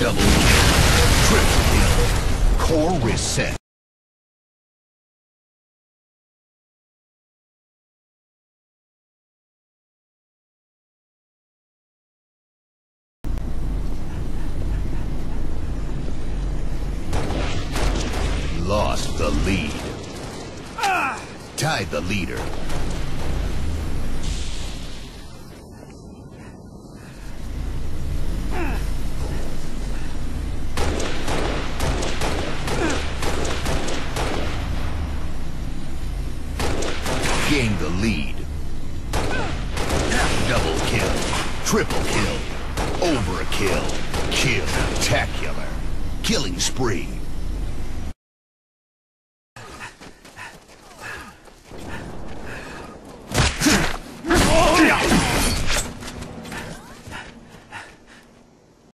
Double kill. Triple kill. Core reset. Lost the lead. Tied the leader. Gained the lead. Double kill. Triple kill. Overkill. Kill. Tacular. Killing spree.